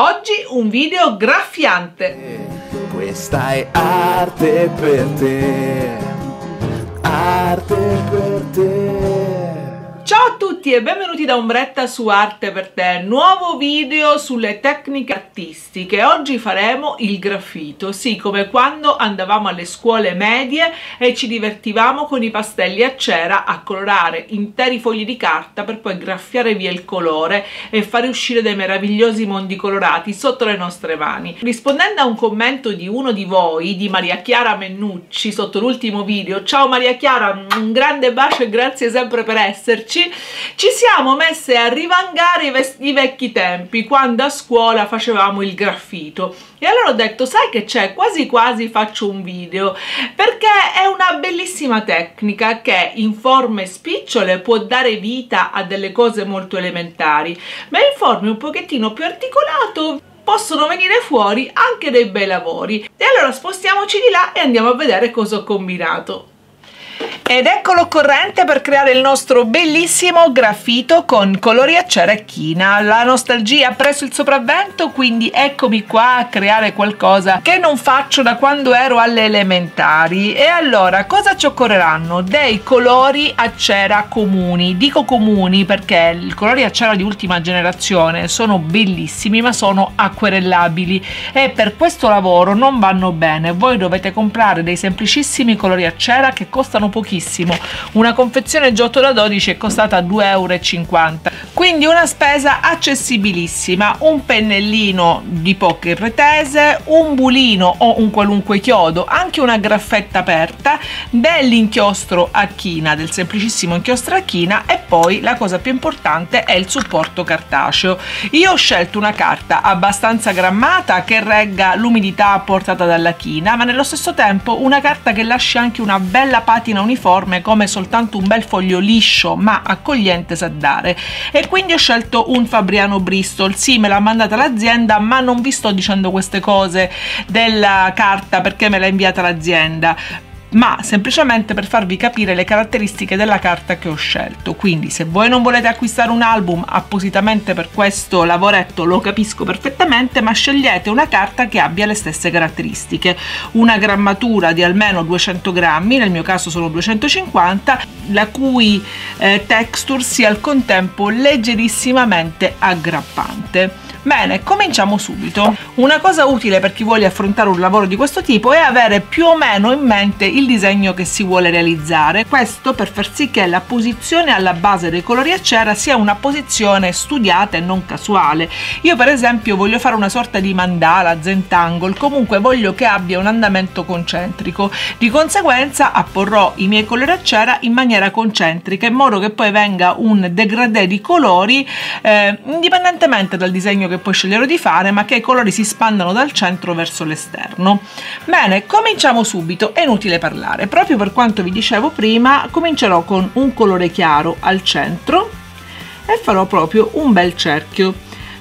Oggi un video graffiante. Questa è arte per te, arte per te. Tutti e benvenuti da Ombretta su Arte per te, nuovo video sulle tecniche artistiche. Oggi faremo il graffito, sì, come quando andavamo alle scuole medie e ci divertivamo con i pastelli a cera a colorare interi fogli di carta per poi graffiare via il colore e fare uscire dei meravigliosi mondi colorati sotto le nostre mani. Rispondendo a un commento di uno di voi, di Maria Chiara Mennucci, sotto l'ultimo video, ciao Maria Chiara, un grande bacio e grazie sempre per esserci ci siamo messe a rivangare i, i vecchi tempi, quando a scuola facevamo il graffito. E allora ho detto, sai che c'è? Quasi quasi faccio un video, perché è una bellissima tecnica che in forme spicciole può dare vita a delle cose molto elementari, ma in forme un pochettino più articolato possono venire fuori anche dei bei lavori. E allora spostiamoci di là e andiamo a vedere cosa ho combinato. Ed ecco l'occorrente per creare il nostro bellissimo graffito con colori a ceracchina. La nostalgia ha preso il sopravvento, quindi eccomi qua a creare qualcosa che non faccio da quando ero alle elementari. E allora, cosa ci occorreranno? Dei colori a cera comuni. Dico comuni perché i colori a cera di ultima generazione sono bellissimi, ma sono acquerellabili e per questo lavoro non vanno bene. Voi dovete comprare dei semplicissimi colori a cera che costano pochissimo una confezione Giotto da 12 è costata 2,50 euro quindi una spesa accessibilissima un pennellino di poche pretese un bulino o un qualunque chiodo anche una graffetta aperta dell'inchiostro a china del semplicissimo inchiostro a china e poi la cosa più importante è il supporto cartaceo. Io ho scelto una carta abbastanza grammata che regga l'umidità apportata dalla china ma nello stesso tempo una carta che lasci anche una bella patina macchina uniforme come soltanto un bel foglio liscio ma accogliente sa dare. E quindi ho scelto un Fabriano Bristol. Sì me l'ha mandata l'azienda ma non vi sto dicendo queste cose della carta perché me l'ha inviata l'azienda ma semplicemente per farvi capire le caratteristiche della carta che ho scelto. Quindi se voi non volete acquistare un album appositamente per questo lavoretto lo capisco perfettamente ma scegliete una carta che abbia le stesse caratteristiche. Una grammatura di almeno 200 grammi nel mio caso sono 250 la cui eh, texture sia al contempo leggerissimamente aggrappante Bene, cominciamo subito. Una cosa utile per chi vuole affrontare un lavoro di questo tipo è avere più o meno in mente il disegno che si vuole realizzare. Questo per far sì che la posizione alla base dei colori a cera sia una posizione studiata e non casuale. Io per esempio voglio fare una sorta di mandala, zentangle, comunque voglio che abbia un andamento concentrico. Di conseguenza apporrò i miei colori a cera in maniera concentrica in modo che poi venga un degradé di colori eh, indipendentemente dal disegno che poi sceglierò di fare ma che i colori si spandano dal centro verso l'esterno. Bene cominciamo subito. È inutile parlare. Proprio per quanto vi dicevo prima comincerò con un colore chiaro al centro e farò proprio un bel cerchio.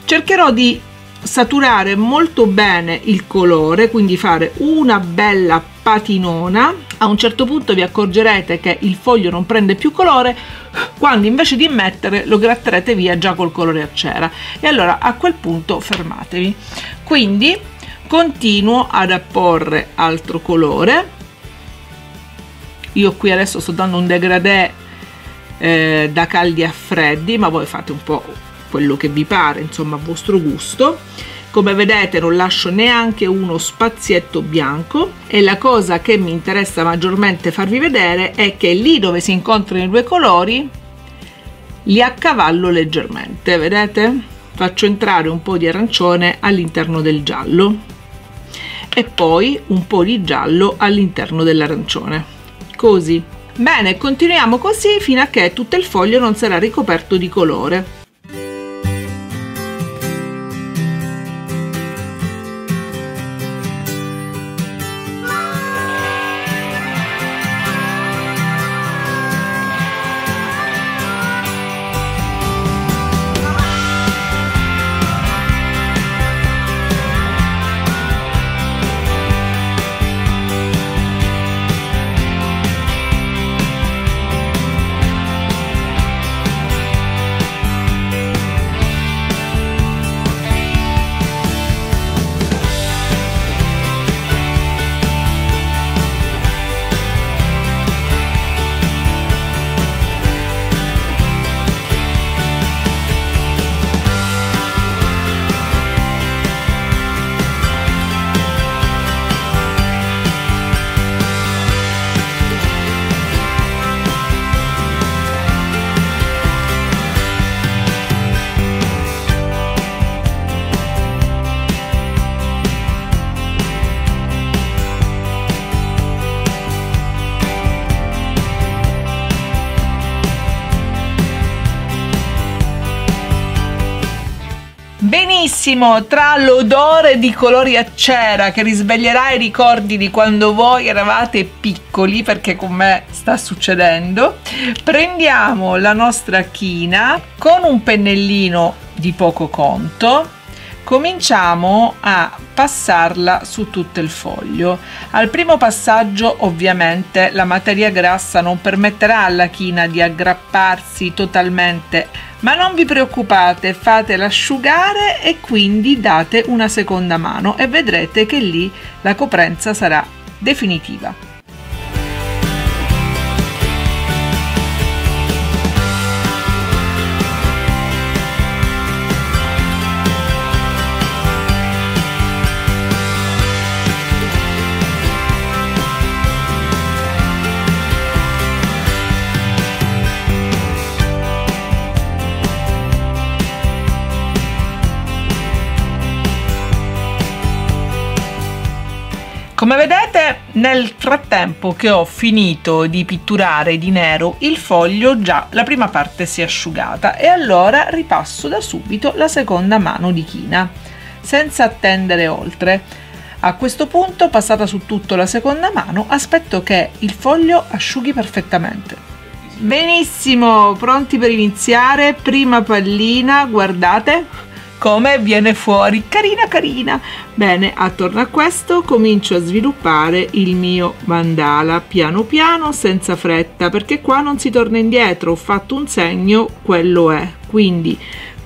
Cercherò di saturare molto bene il colore quindi fare una bella patinona. A un certo punto vi accorgerete che il foglio non prende più colore quando invece di mettere lo gratterete via già col colore a cera e allora a quel punto fermatevi. Quindi continuo ad apporre altro colore. Io qui adesso sto dando un degradé eh, da caldi a freddi ma voi fate un po' quello che vi pare insomma a vostro gusto. Come vedete non lascio neanche uno spazietto bianco e la cosa che mi interessa maggiormente farvi vedere è che lì dove si incontrano i due colori li accavallo leggermente vedete? Faccio entrare un po di arancione all'interno del giallo e poi un po di giallo all'interno dell'arancione. Così. Bene continuiamo così fino a che tutto il foglio non sarà ricoperto di colore benissimo tra l'odore di colori a cera che risveglierà i ricordi di quando voi eravate piccoli perché con me sta succedendo prendiamo la nostra china con un pennellino di poco conto cominciamo a passarla su tutto il foglio. Al primo passaggio ovviamente la materia grassa non permetterà alla china di aggrapparsi totalmente, ma non vi preoccupate, fatela asciugare e quindi date una seconda mano e vedrete che lì la coprenza sarà definitiva. Come vedete nel frattempo che ho finito di pitturare di nero il foglio già la prima parte si è asciugata e allora ripasso da subito la seconda mano di china senza attendere oltre. A questo punto passata su tutto la seconda mano aspetto che il foglio asciughi perfettamente. Benissimo, pronti per iniziare, prima pallina, guardate come viene fuori. Carina carina. Bene attorno a questo comincio a sviluppare il mio mandala piano piano senza fretta perché qua non si torna indietro ho fatto un segno quello è. Quindi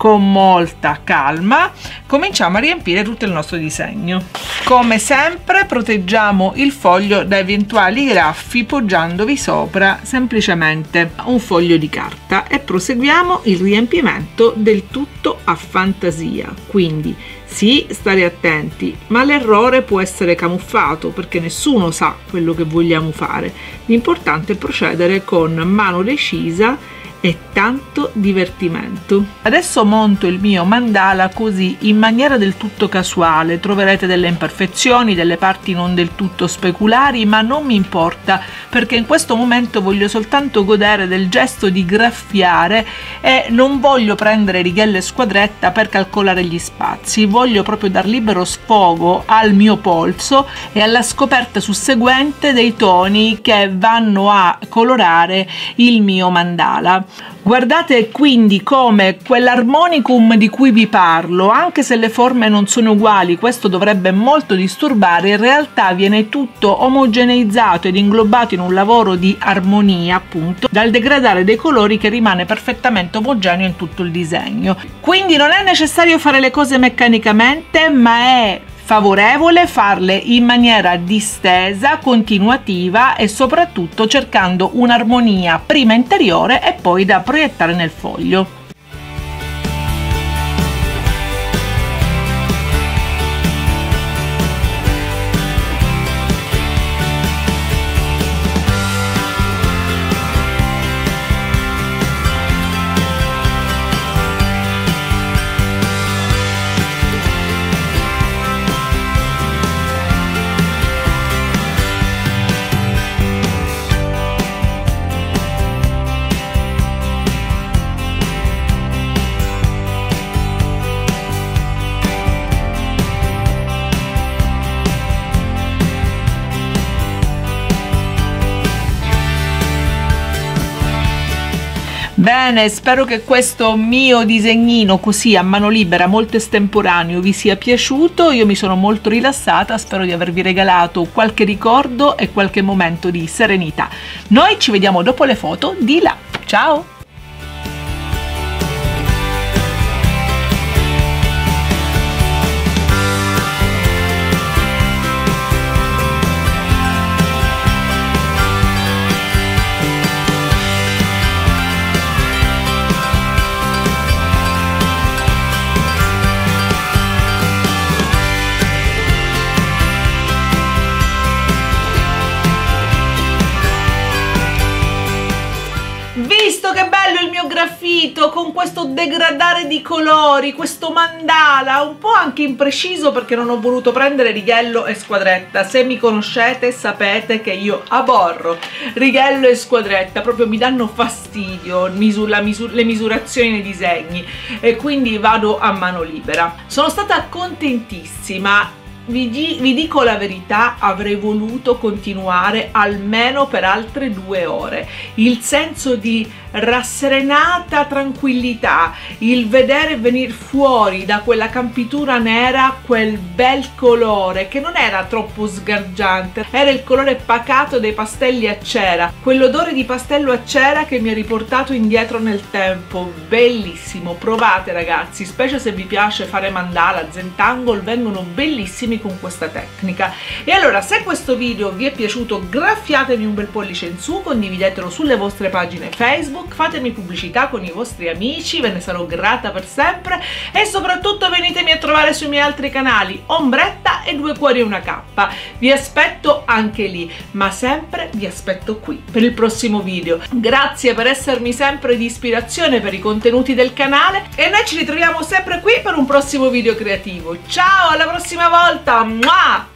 con molta calma cominciamo a riempire tutto il nostro disegno. Come sempre proteggiamo il foglio da eventuali graffi poggiandovi sopra semplicemente un foglio di carta. E proseguiamo il riempimento del tutto a fantasia. Quindi sì, stare attenti, ma l'errore può essere camuffato perché nessuno sa quello che vogliamo fare. L'importante è procedere con mano decisa e tanto divertimento. Adesso monto il mio mandala così in maniera del tutto casuale, troverete delle imperfezioni, delle parti non del tutto speculari, ma non mi importa perché in questo momento voglio soltanto godere del gesto di graffiare e non voglio prendere righelle squadretta per calcolare gli spazi, voglio proprio dar libero sfogo al mio polso e alla scoperta susseguente dei toni che vanno a colorare il mio mandala. Guardate quindi come quell'armonicum di cui vi parlo, anche se le forme non sono uguali, questo dovrebbe molto disturbare, in realtà viene tutto omogeneizzato ed inglobato in un lavoro di armonia, appunto, dal degradare dei colori che rimane perfettamente omogeneo in tutto il disegno. Quindi non è necessario fare le cose meccanicamente, ma è favorevole farle in maniera distesa, continuativa e soprattutto cercando un'armonia prima interiore e poi da proiettare nel foglio. Bene, spero che questo mio disegnino così a mano libera, molto estemporaneo, vi sia piaciuto. Io mi sono molto rilassata, spero di avervi regalato qualche ricordo e qualche momento di serenità. Noi ci vediamo dopo le foto di là. Ciao! guardo che bello il mio graffito con questo degradare di colori, questo mandala, un po' anche impreciso perché non ho voluto prendere righello e squadretta. Se mi conoscete sapete che io aborro righello e squadretta, proprio mi danno fastidio misura, misura, le misurazioni nei disegni e quindi vado a mano libera. Sono stata contentissima vi, vi, dico la verità, avrei voluto continuare almeno per altre due ore. Il senso di rasserenata tranquillità, il vedere venire fuori da quella campitura nera quel bel colore che non era troppo sgargiante, era il colore pacato dei pastelli a cera, quell'odore di pastello a cera che mi ha riportato indietro nel tempo, bellissimo, provate ragazzi, specie se vi piace fare mandala, zentangle, vengono bellissimi con questa tecnica. E allora se questo video vi è piaciuto graffiatemi un bel pollice in su, condividetelo sulle vostre pagine Facebook, fatemi pubblicità con i vostri amici, ve ne sarò grata per sempre e soprattutto venitemi a trovare sui miei altri canali Ombretta e Due Cuori e una K. Vi aspetto anche lì, ma sempre vi aspetto qui per il prossimo video. Grazie per essermi sempre di ispirazione per i contenuti del canale e noi ci ritroviamo sempre qui per un prossimo video creativo. Ciao, alla prossima volta! там. Муа!